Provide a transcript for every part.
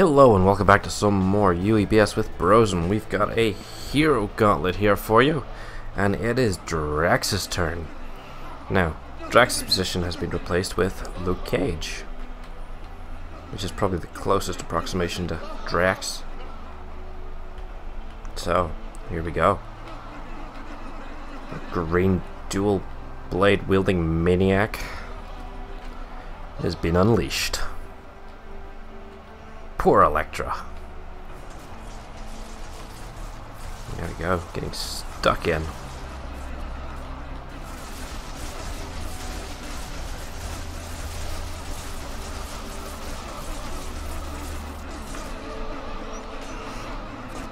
Hello and welcome back to some more UEBS with Brozen we've got a hero gauntlet here for you and it is Drax's turn. Now, Drax's position has been replaced with Luke Cage which is probably the closest approximation to Drax. So, here we go. A Green dual blade wielding maniac has been unleashed. Poor Elektra. There we go, getting stuck in.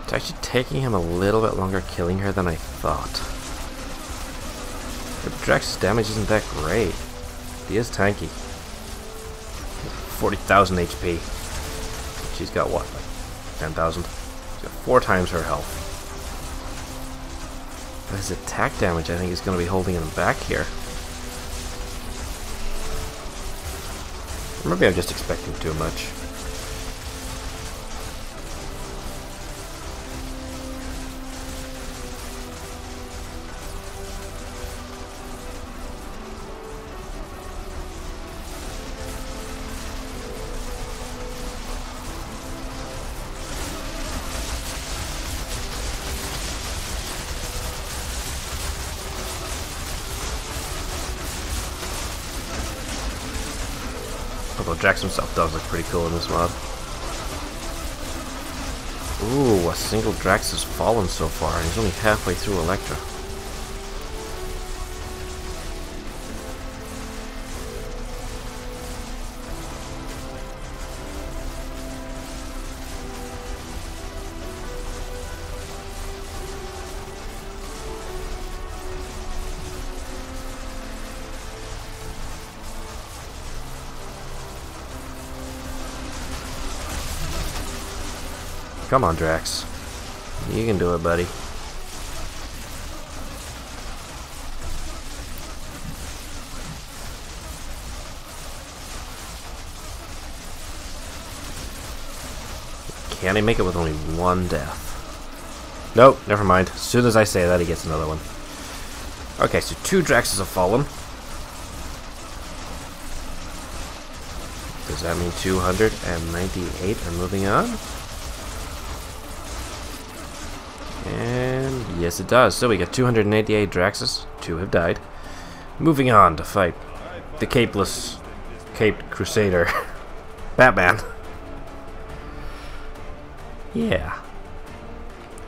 It's actually taking him a little bit longer killing her than I thought. Drax's damage isn't that great. He is tanky. 40,000 HP. She's got what, like 10,000? She's got four times her health. But his attack damage, I think, is going to be holding him back here. Or maybe I'm just expecting too much. Drax himself does look pretty cool in this mod. Ooh, a single Drax has fallen so far, and he's only halfway through Elektra. Come on, Drax. You can do it, buddy. Can he make it with only one death? Nope, never mind. As soon as I say that, he gets another one. Okay, so two Draxes have fallen. Does that mean 298 are moving on? And yes, it does. So we got 288 Draxes. Two have died. Moving on to fight the capeless, caped crusader, Batman. Yeah.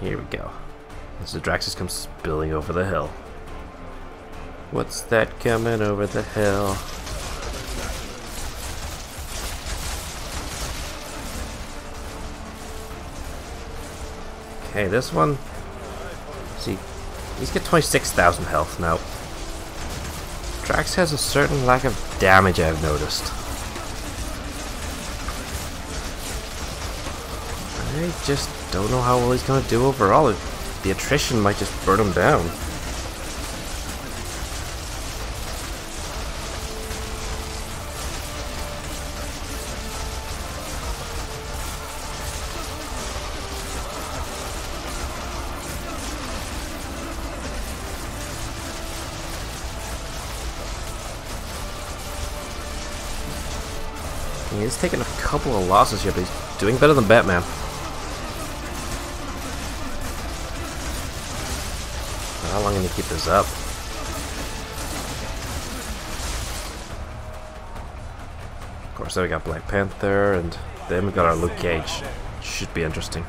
Here we go. As the Draxes come spilling over the hill. What's that coming over the hill? Okay, this one. He's got 26,000 health now. Drax has a certain lack of damage I've noticed. I just don't know how well he's gonna do overall. The attrition might just burn him down. Taking a couple of losses here, but he's doing better than Batman. How long can he keep this up? Of course, then we got Black Panther, and then we got our Luke Cage. Should be interesting.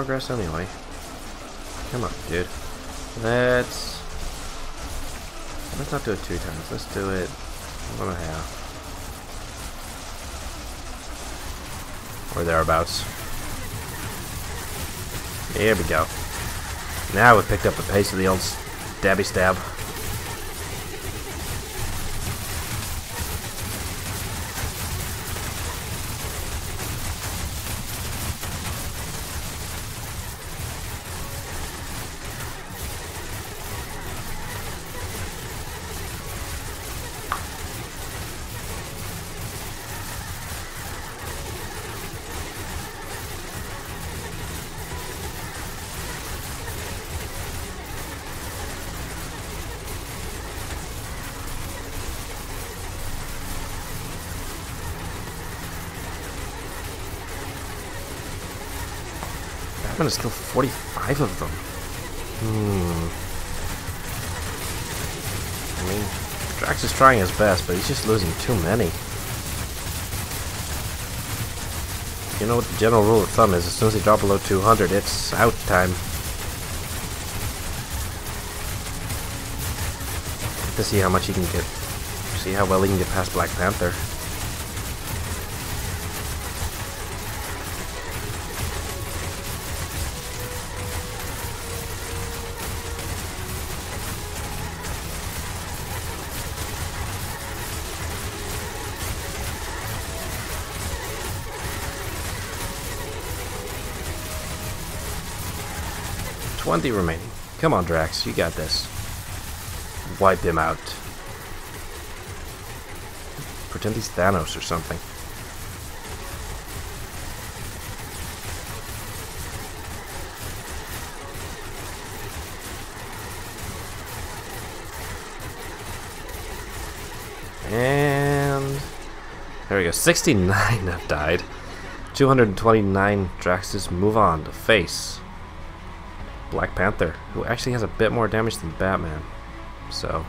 Progress anyway. Come on, dude. Let's... Let's not do it two times. Let's do it one and a half. Or thereabouts. Here we go. Now we've picked up the pace of the old stabby stab. Batman is still 45 of them. Hmm. I mean, Drax is trying his best, but he's just losing too many. You know what the general rule of thumb is, as soon as they drop below 200, it's out time. To see how much he can get, see how well he can get past Black Panther. 20 remaining. Come on, Drax, you got this. Wipe him out. Pretend he's Thanos or something. And there we go. 69 have died. 229 Draxes move on to face Black Panther, who actually has a bit more damage than Batman. So,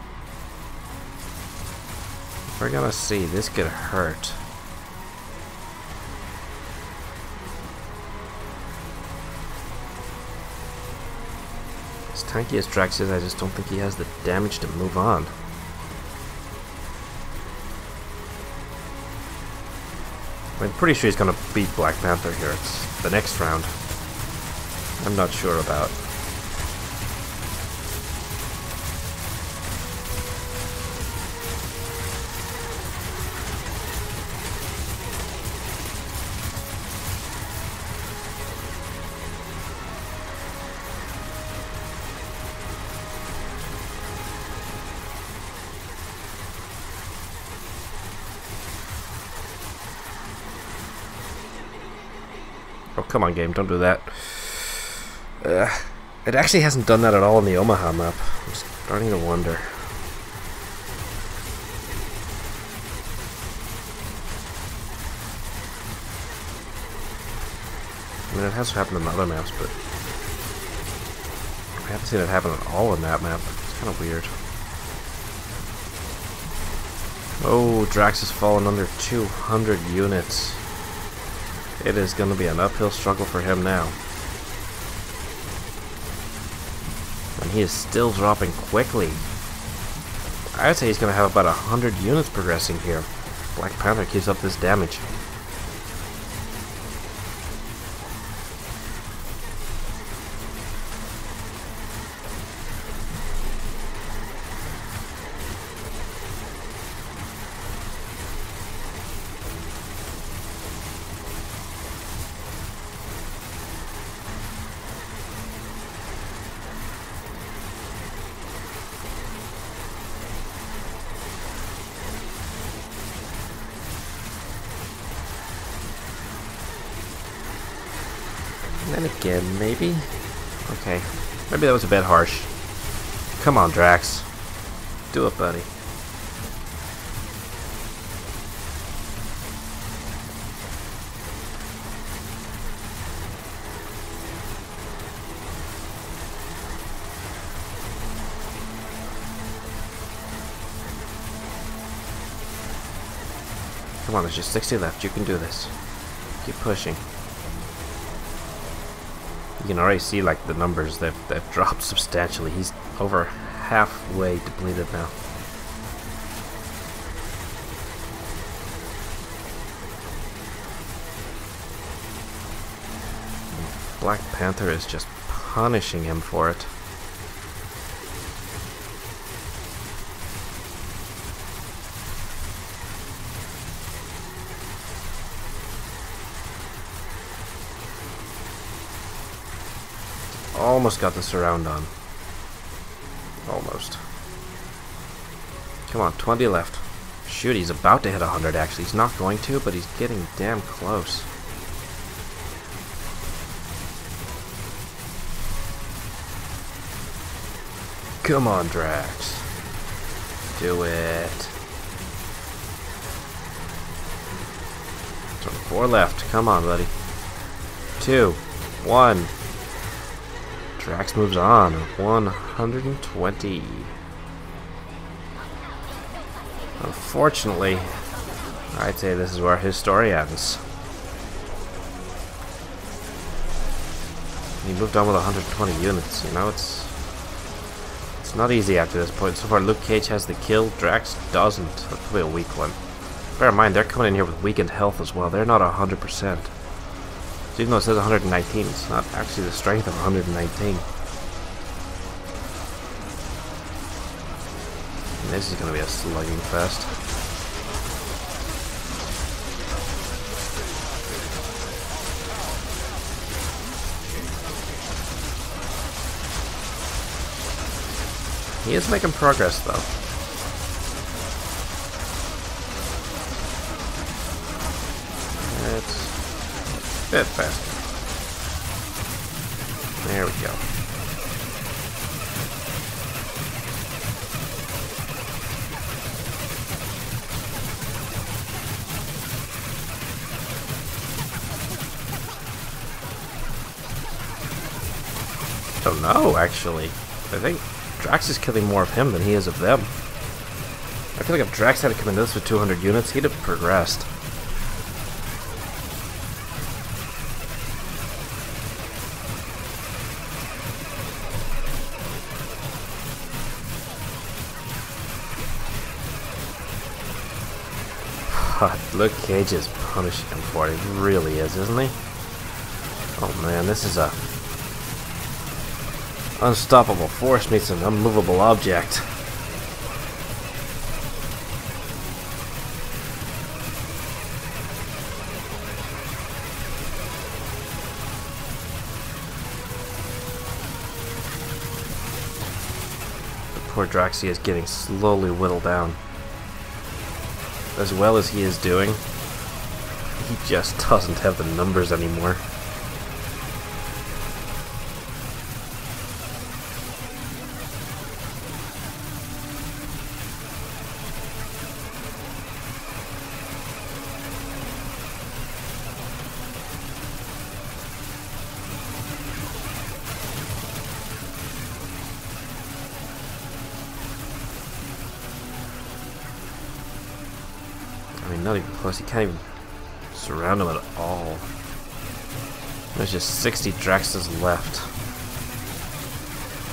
we're gonna see. This could hurt. As tanky as Drax is, I just don't think he has the damage to move on. I'm pretty sure he's gonna beat Black Panther here. It's the next round. I'm not sure about. Come on, game, don't do that. Uh, it actually hasn't done that at all in the Omaha map. I'm starting to wonder. I mean, it has happened in other maps, but I haven't seen it happen at all in that map. It's kind of weird. Oh, Drax has fallen under 200 units. It is going to be an uphill struggle for him now. And he is still dropping quickly. I would say he's going to have about 100 units progressing here. Black Panther keeps up this damage. Maybe that was a bit harsh. Come on, Drax. Do it, buddy. Come on, there's just 60 left. You can do this. Keep pushing can already see like the numbers they've, they've dropped substantially. He's over halfway depleted now. Black Panther is just punishing him for it. Almost got the surround on. Almost. Come on, 20 left. Shoot, he's about to hit 100 actually. He's not going to, but he's getting damn close. Come on, Drax. Do it. 24 left. Come on, buddy. Two. One. Drax moves on. 120. Unfortunately, I'd say this is where his story ends. He moved on with 120 units, you know, it's it's not easy after this point. So far, Luke Cage has the kill, Drax doesn't. That's probably a weak one. Bear in mind, they're coming in here with weakened health as well. They're not 100%. So even though it says 119, it's not actually the strength of 119. And this is going to be a slugging fest. He is making progress, though. Bit faster. There we go. Oh, don't know, actually. I think Drax is killing more of him than he is of them. I feel like if Drax had come into this with 200 units, he'd have progressed. Luke Cage is punishing him for it. He really is, isn't he? Oh man, this is a Unstoppable force meets an unmovable object. Poor Draxi is getting slowly whittled down. As well as he is doing, he just doesn't have the numbers anymore. He can't even surround him at all. There's just 60 Draxes left.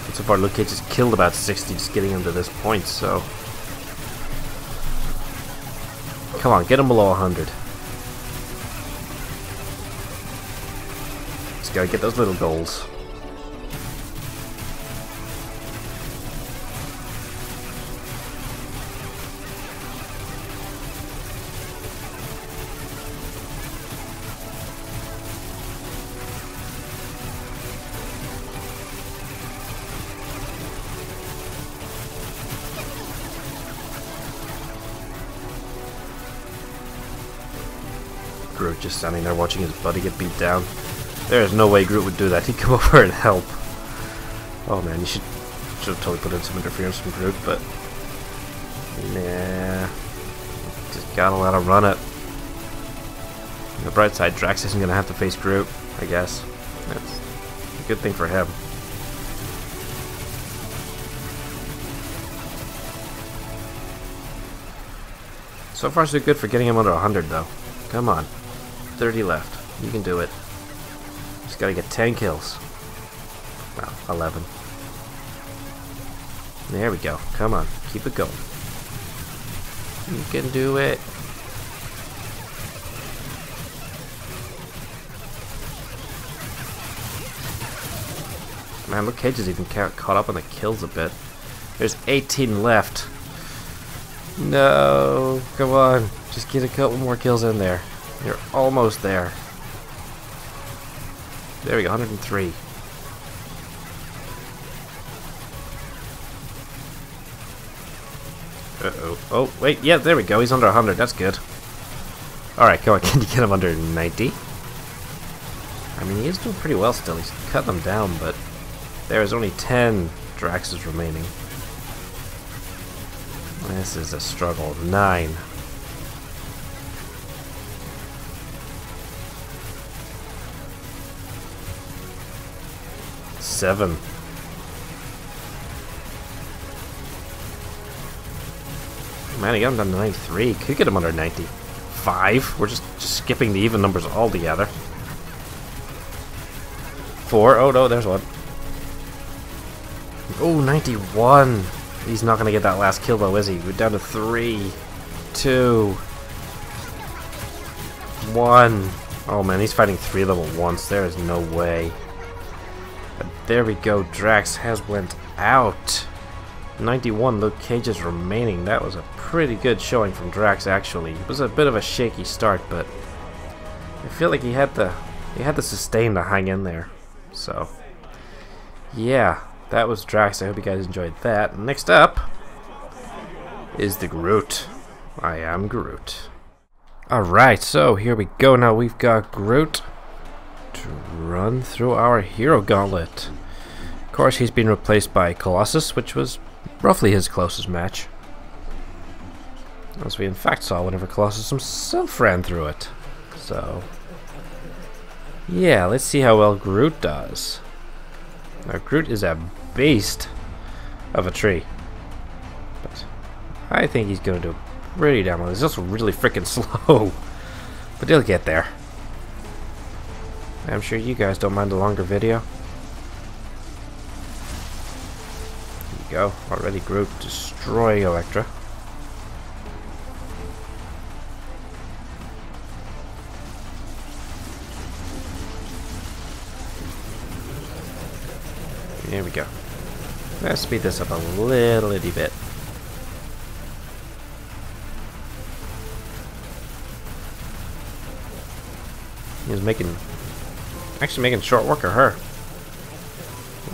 And so far, Luke Cage has killed about 60 just getting him to this point, so... Come on, get him below 100. Just gotta get those little goals. Just standing there watching his buddy get beat down. There is no way Groot would do that. He'd come over and help. Oh man, you should should have totally put in some interference from Groot, but nah, just gotta let him run it. On the bright side, Drax isn't gonna have to face Groot, I guess. That's a good thing for him. So far so good for getting him under 100 though. Come on. 30 left. You can do it. Just gotta get 10 kills. Well, 11. There we go. Come on. Keep it going. You can do it. Man, Luke Cage is even ca caught up on the kills a bit. There's 18 left. No, come on. Just get a couple more kills in there. You're almost there. There we go, 103. Uh-oh. Oh, wait, yeah, there we go. He's under 100. That's good. Alright, come on. Can you get him under 90? I mean, he is doing pretty well still. He's cut them down, but there is only 10 Draxes remaining. This is a struggle. Nine. Seven. Man, he got him down to 93. Could get him under 95. We're just, just skipping the even numbers altogether. Four. Oh, no, there's one. Oh, 91. He's not going to get that last kill, though, is he? We're down to three. Two. One. Oh, man, he's fighting three at once. There is no way. There we go. Drax has went out. 91 Luke Cages remaining. That was a pretty good showing from Drax actually. It was a bit of a shaky start, but I feel like he had the he had the sustain to hang in there. So yeah, that was Drax. I hope you guys enjoyed that. Next up is the Groot. I am Groot. Alright, so here we go. Now we've got Groot run through our hero gauntlet. Of course, he's been replaced by Colossus, which was roughly his closest match. As we in fact saw whenever Colossus himself ran through it. So, yeah, let's see how well Groot does. Now, Groot is a beast of a tree. But I think he's going to do pretty damn well. He's also really freaking slow. But he'll get there. I'm sure you guys don't mind a longer video. There we go. Already Groot Destroy Elektra. There we go. Let's speed this up a little itty bit. He's making, actually making short work of her.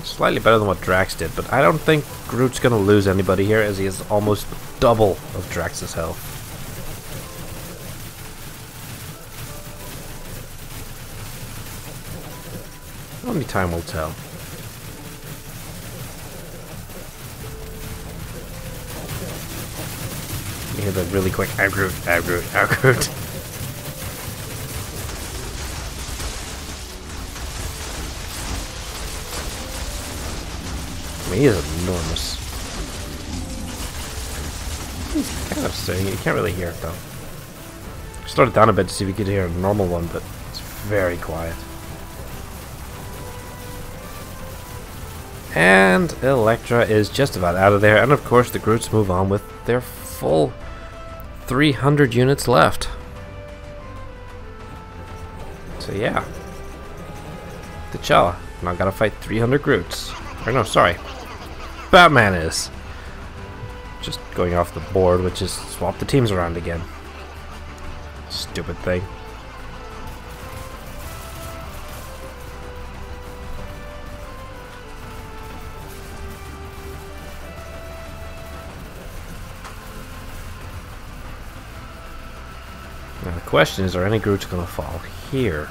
Slightly better than what Drax did, but I don't think Groot's gonna lose anybody here as he has almost double of Drax's health. Only time will tell. You hear the really quick, I'm Groot, I'm Groot, I'm Groot. mean, he is enormous. He's kind of singing. You can't really hear it, though. Slowed it down a bit to see if we could hear a normal one, but it's very quiet. And Elektra is just about out of there, and of course the Groots move on with their full 300 units left. So yeah. T'Challa. Now gotta fight 300 Groots. Or no, sorry. Batman is. Just going off the board, which is swap the teams around again. Stupid thing. Now the question is, are any Groots going to fall here?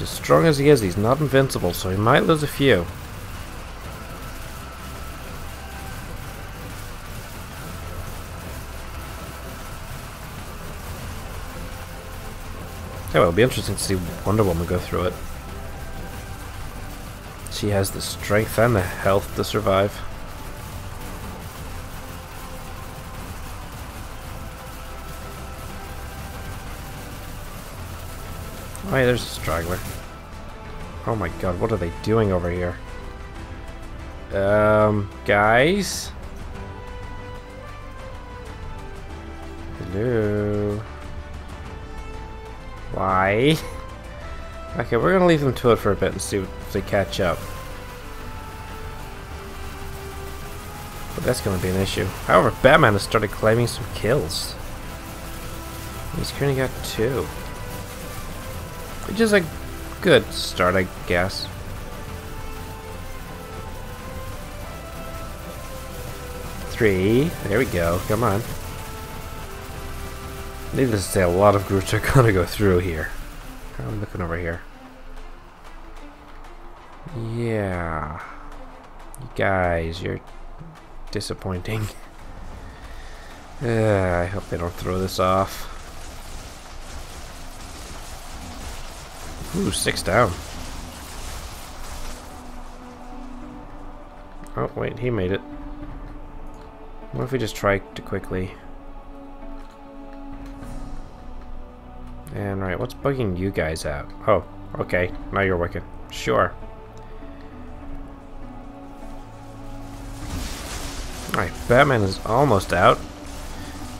as strong as he is, he's not invincible, so he might lose a few. It'll be interesting to see Wonder Woman go through it. She has the strength and the health to survive. Oh yeah, there's a straggler. Oh my god, what are they doing over here? Um, guys? Hello? Why? Okay, we're gonna leave them to it for a bit and see if they catch up. But that's gonna be an issue. However, Batman has started claiming some kills. He's currently got two. Which is a good start, I guess. three. There we go. Come on. Needless to say, a lot of Groots are gonna go through here. I'm looking over here. Yeah. You guys, you're disappointing. Uh, I hope they don't throw this off. Ooh, six down. Oh, wait, he made it. What if we just try to quickly... And right, what's bugging you guys out? Oh, okay, now you're working. Sure. Alright, Batman is almost out.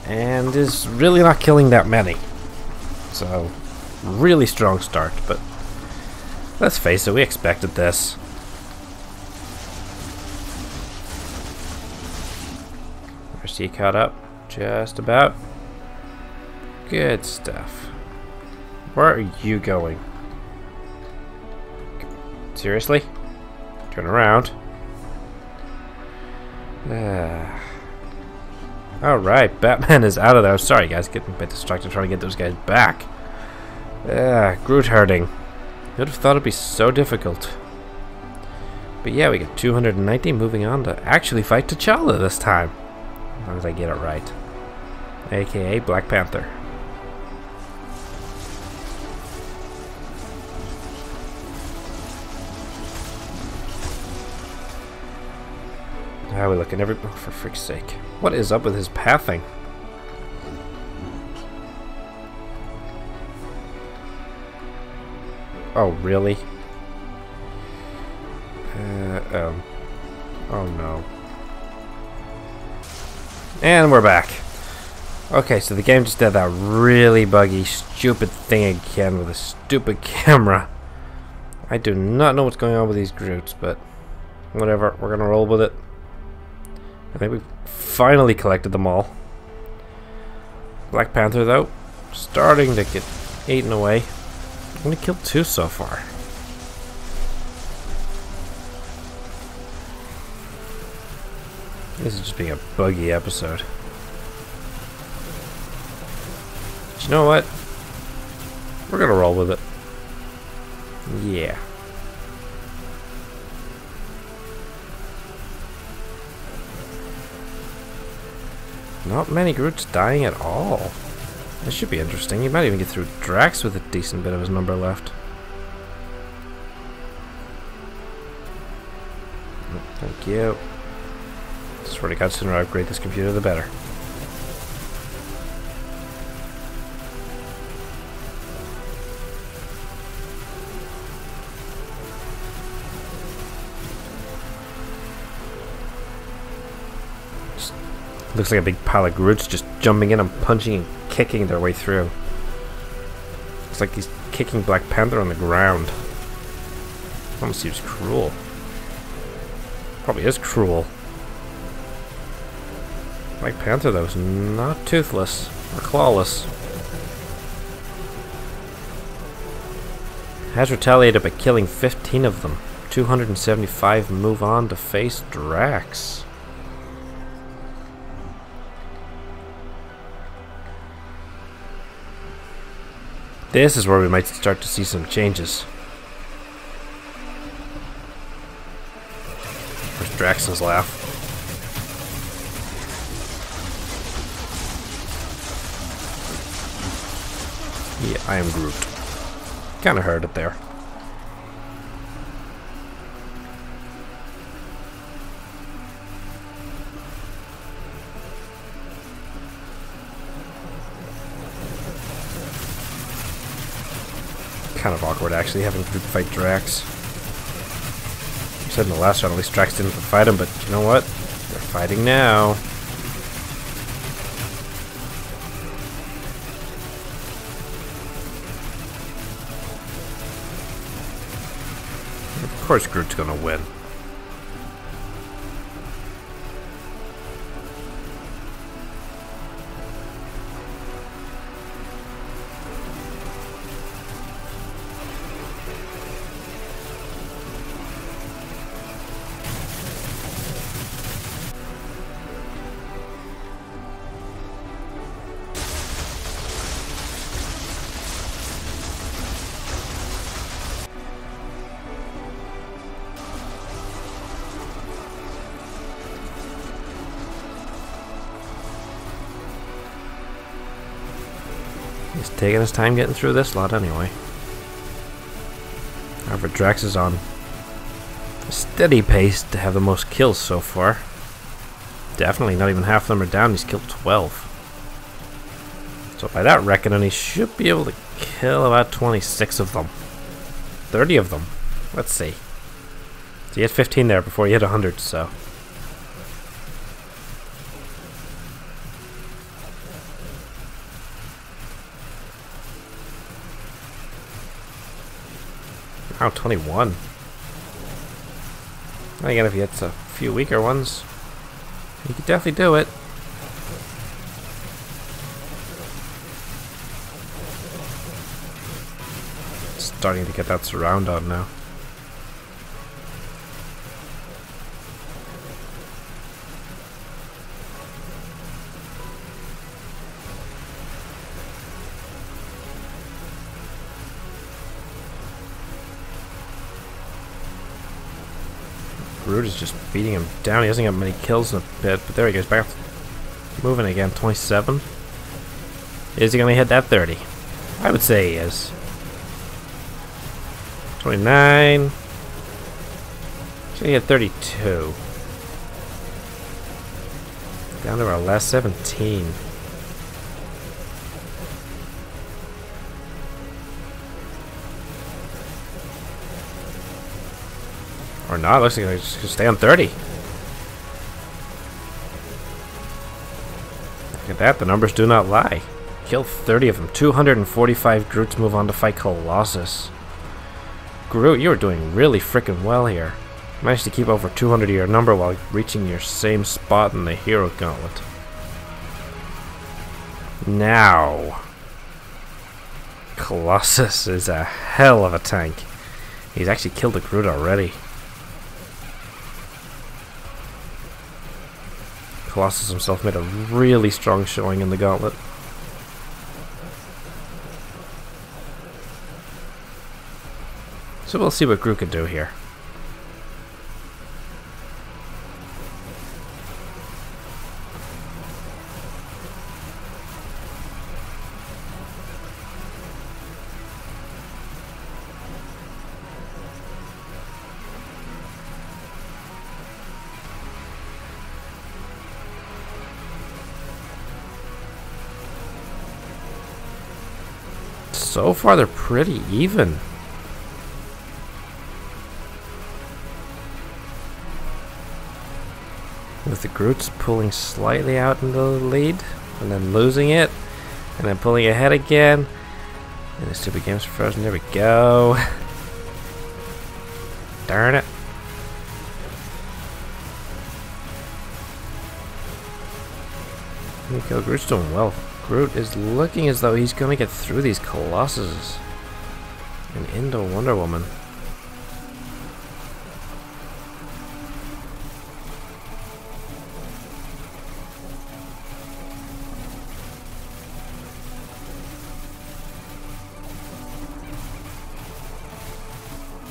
And is really not killing that many. So, really strong start, but let's face it, we expected this. RC caught up, just about. Good stuff. Where are you going? Seriously? Turn around. Uh. Alright, Batman is out of there. Sorry guys, getting a bit distracted trying to get those guys back. Ah, Groot hurting. Who'd have thought it'd be so difficult. But yeah, we get 290 moving on to actually fight T'Challa this time. As long as I get it right. AKA Black Panther. How are we looking? Every oh, for frick's sake. What is up with his pathing? Oh, really? Uh, um. Oh no. And we're back. Okay, so the game just did that really buggy, stupid thing again with a stupid camera. I do not know what's going on with these Groots, but whatever, we're gonna roll with it. I think we finally collected them all. Black Panther, though, starting to get eaten away. Only killed two so far. This is just being a buggy episode. But you know what? We're gonna roll with it. Yeah. Not many Groots dying at all. This should be interesting. You might even get through Drax with a decent bit of his number left. Mm, thank you. Swear to God, sooner I upgrade this computer, the better. Looks like a big pile of Groots just jumping in and punching and kicking their way through. Looks like he's kicking Black Panther on the ground. Almost seems cruel. Probably is cruel. Black Panther, though, is not toothless or clawless. Has retaliated by killing 15 of them. 275 move on to face Drax. This is where we might start to see some changes. Where's Drax's laugh? Yeah, I am Groot. Kinda heard it there. Kind of awkward actually having to fight Drax. You said in the last round at least Drax didn't fight him, but you know what? They're fighting now. Of course Groot's gonna win. Taking his time getting through this lot anyway. However, Drax is on a steady pace to have the most kills so far. Definitely not even half of them are down. He's killed 12. So by that reckoning, he should be able to kill about 26 of them. 30 of them. Let's see. So he had 15 there before he hit 100, so... Wow, 21. Again, if he hits a few weaker ones, he could definitely do it. Starting to get that surround on now. Just beating him down. He hasn't got many kills in a bit, but there he goes. Back moving again. 27. Is he going to hit that 30? I would say he is. 29. So he had 32. Down to our last 17. Or not, looks like he's gonna stay on 30. Look at that, the numbers do not lie. Kill 30 of them. 245 Groots move on to fight Colossus. Groot, you're doing really freaking well here. Managed to keep over 200 of your number while reaching your same spot in the Hero Gauntlet. Now, Colossus is a hell of a tank. He's actually killed a Groot already. Colossus himself made a really strong showing in the gauntlet. So we'll see what Groot can do here. So far, they're pretty even. With the Groots pulling slightly out into the lead, and then losing it, and then pulling ahead again. And the stupid game's frozen. There we go. Darn it. Nico Groot's doing well. Groot is looking as though he's going to get through these Colossuses and into Wonder Woman.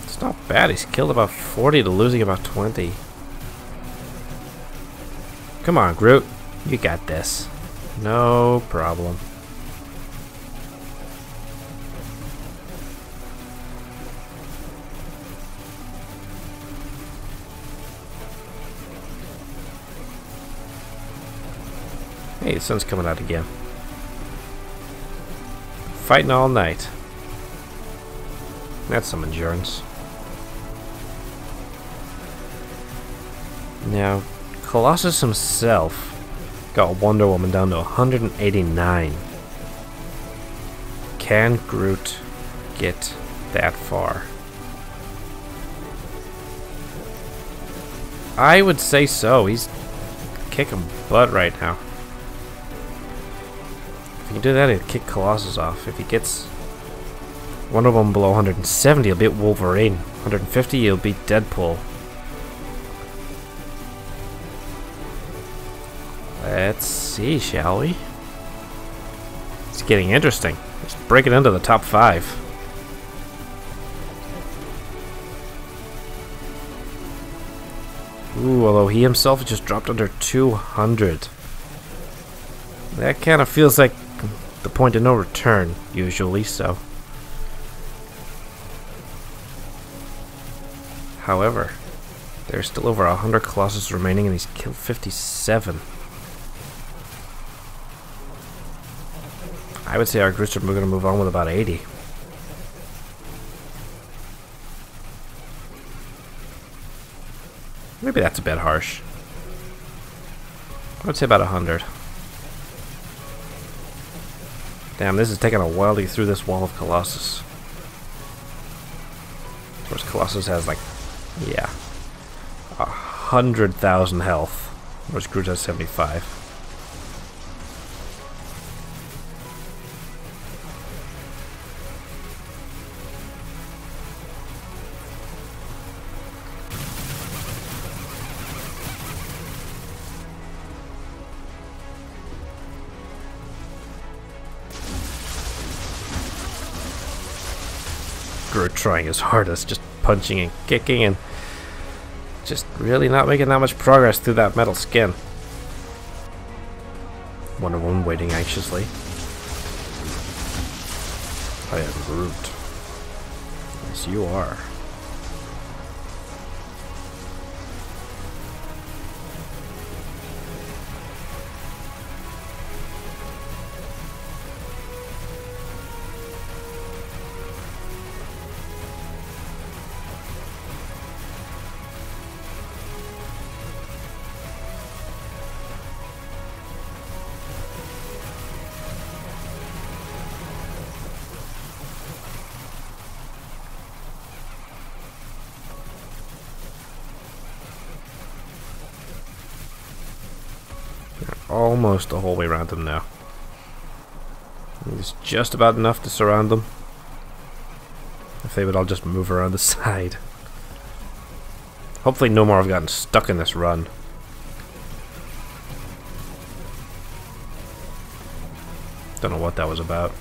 It's not bad. He's killed about 40 to losing about 20. Come on, Groot. You got this. No problem. Hey, the sun's coming out again. Fighting all night. That's some endurance. Now, Colossus himself Got Wonder Woman down to 189. Can Groot get that far? I would say so. He's kicking butt right now. If he can do that, he'll kick Colossus off. If he gets of them below 170, he'll beat Wolverine. 150, he'll beat Deadpool. Let's see, shall we? It's getting interesting. Let's break it into the top five. Ooh, although he himself just dropped under 200. That kind of feels like the point of no return, usually, so. However, there's still over 100 Colossus remaining and he's killed 57. I would say our Groots are going to move on with about 80. Maybe that's a bit harsh. I would say about 100. Damn, this is taking a while to get through this wall of Colossus. Of course, Colossus has like, yeah, a hundred thousand health, whereas Groot has 75. Groot trying his hardest, just punching and kicking and just really not making that much progress through that metal skin. Wonder Woman waiting anxiously. I am Groot. Yes, you are. Almost the whole way around them now. It's just about enough to surround them. If they would all just move around the side. Hopefully no more have gotten stuck in this run. Don't know what that was about.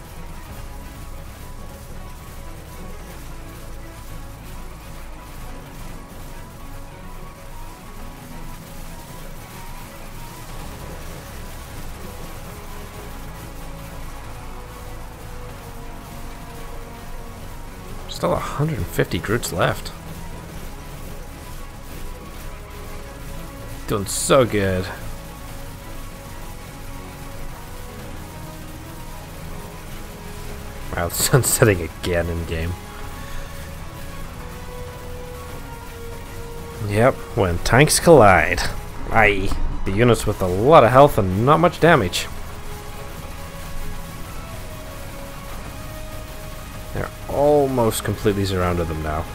Still 150 Groots left. Doing so good. Wow, the sun's setting again in game. Yep, when tanks collide. I.e., the units with a lot of health and not much damage. Completely surrounded them now.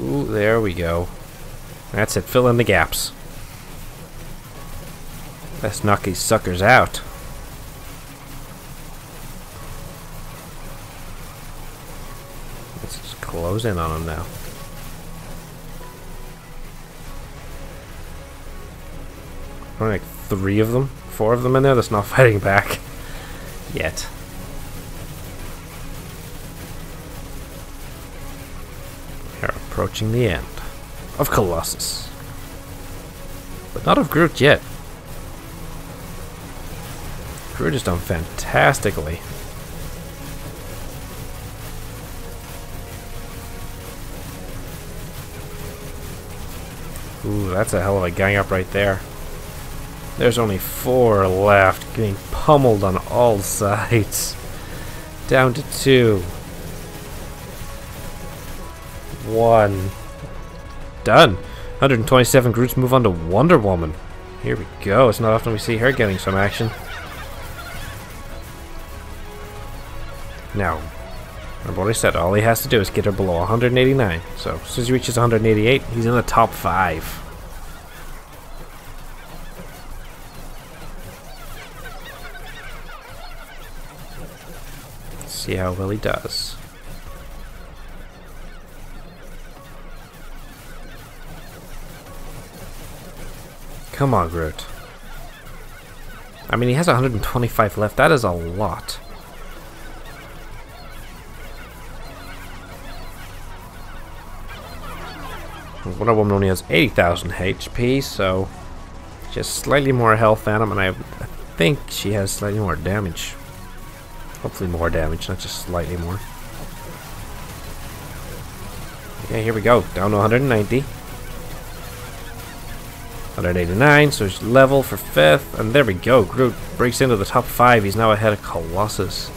Ooh, there we go. That's it, fill in the gaps. Let's knock these suckers out. Let's just close in on them now. Only like three of them, four of them in there that's not fighting back yet. We're approaching the end of Colossus. But not of Groot yet. Groot has done fantastically. Ooh, that's a hell of a gang up right there. There's only four left, getting pummeled on all sides. Down to two. One. Done. 127 Groots move on to Wonder Woman. Here we go. It's not often we see her getting some action. Remember what I said, all he has to do is get her below 189. So, as soon as he reaches 188, he's in the top 5. Let's see how well he does. Come on, Groot. I mean, he has 125 left. That is a lot. Wonder Woman only has 80,000 HP, so has slightly more health than him, and I, think she has slightly more damage. Hopefully more damage, not just slightly more. Okay, here we go. Down to 190. 189, so he's level for fifth, and there we go. Groot breaks into the top five. He's now ahead of Colossus.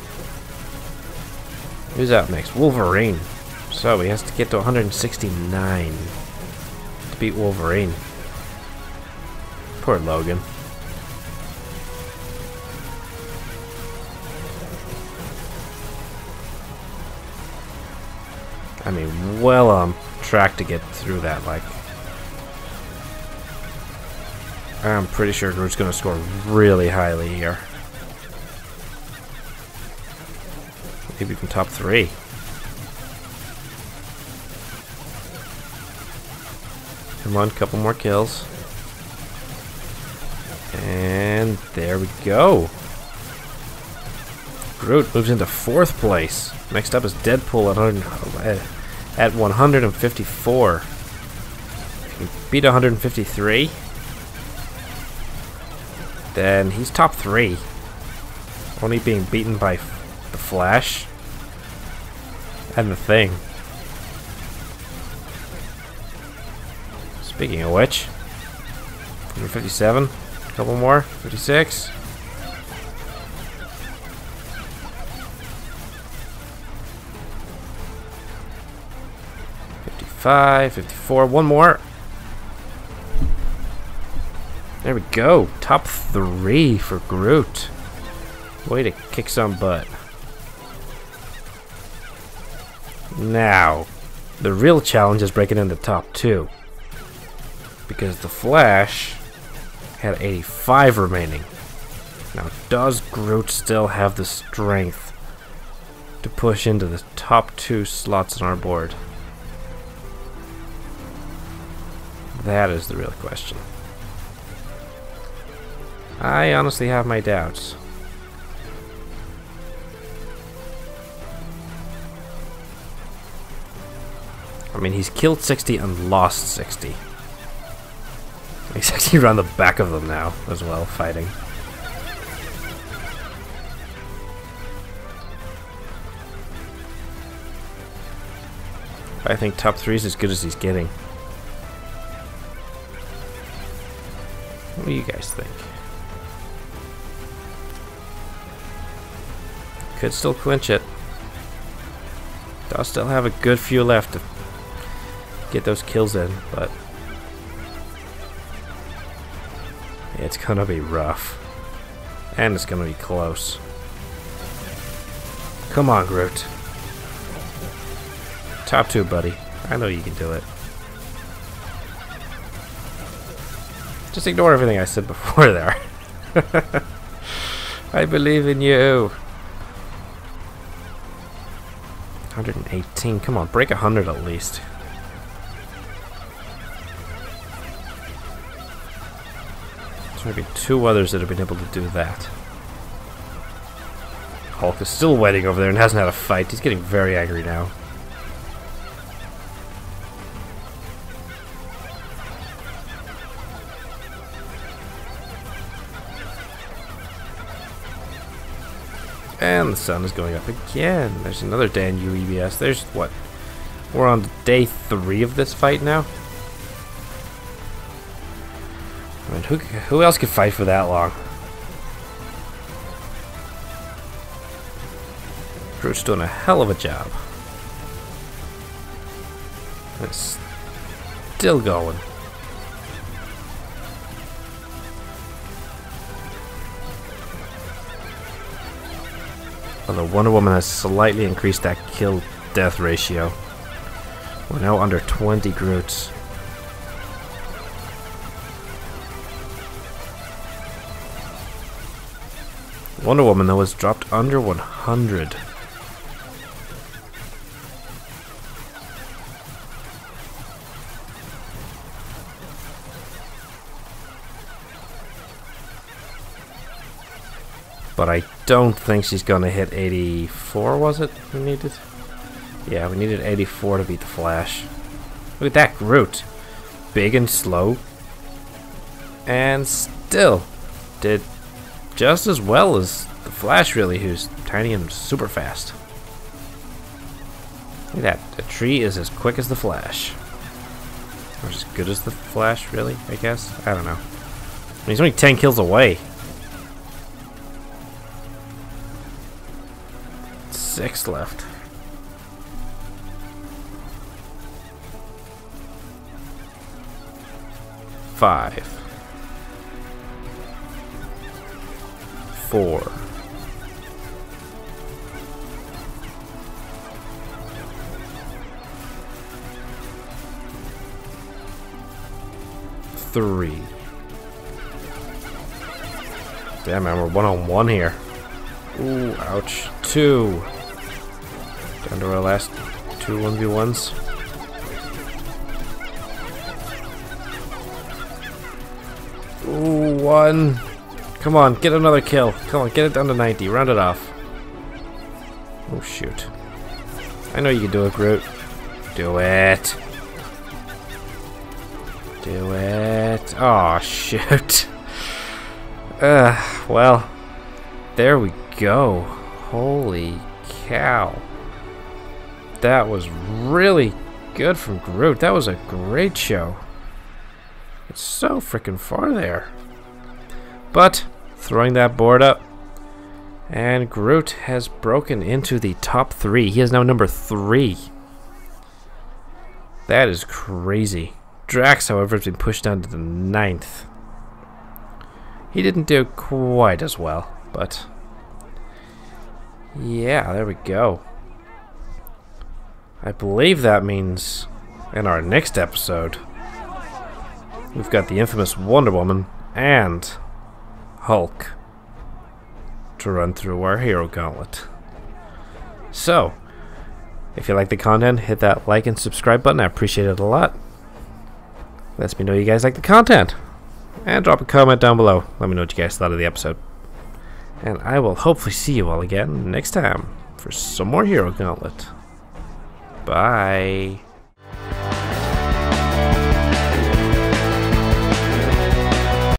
Who's out next? Wolverine. So he has to get to 169 to beat Wolverine. Poor Logan. I mean, well um, on track to get through that, like. I'm pretty sure Groot's gonna score really highly here. Maybe even top three. Come on, couple more kills. And there we go. Groot moves into fourth place. Next up is Deadpool at, at 154. If you beat 153, then he's top three. Only being beaten by the Flash and the Thing. Speaking of which, 157, a couple more, 56. 55, 54, one more. There we go. Top three for Groot. Way to kick some butt. Now, the real challenge is breaking into the top two. Because the Flash had 85 remaining. Now, does Groot still have the strength to push into the top two slots on our board? That is the real question. I honestly have my doubts. I mean, he's killed 60 and lost 60. He's actually around the back of them now, as well, fighting. I think top 3 is as good as he's getting. What do you guys think? Could still clinch it. Does still have a good few left to get those kills in, but it's gonna be rough. And it's gonna be close. Come on, Groot. Top two, buddy. I know you can do it. Just ignore everything I said before there. I believe in you. 118. Come on, break 100 at least. There's maybe two others that have been able to do that. Hulk is still waiting over there and hasn't had a fight. He's getting very angry now. And the sun is going up again. There's another day in UEBS. There's what? We're on day three of this fight now. Who who else could fight for that long? Groot's doing a hell of a job. It's still going. Although Wonder Woman has slightly increased that kill death ratio. We're now under 20 Groots. Wonder Woman that was dropped under 100. But I don't think she's going to hit 84, was it? We needed? Yeah, we needed 84 to beat the Flash. Look at that Groot. Big and slow. And still did just as well as the Flash, really, who's tiny and super fast. Look at that. A tree is as quick as the Flash. Or as good as the Flash, really, I guess? I don't know. He's only 10 kills away. Six left. Five. Four. Three. Damn, man, we're one on one here. Ooh, ouch. Two. Down to our last two 1v1s. Ooh, one. Come on, get another kill. Come on, get it down to 90. Round it off. Oh, shoot. I know you can do it, Groot. Do it. Do it. Oh, shoot. Uh, well, there we go. Holy cow. That was really good from Groot. That was a great show. It's so freaking far there. But, throwing that board up, and Groot has broken into the top three. He is now number three. That is crazy. Drax, however, has been pushed down to the ninth. He didn't do quite as well, but yeah, there we go. I believe that means in our next episode, we've got the infamous Wonder Woman and Hulk to run through our hero gauntlet. So, if you like the content, hit that like and subscribe button. I appreciate it a lot. Lets me know you guys like the content. And drop a comment down below. Let me know what you guys thought of the episode. And I will hopefully see you all again next time for some more Hero Gauntlet. Bye.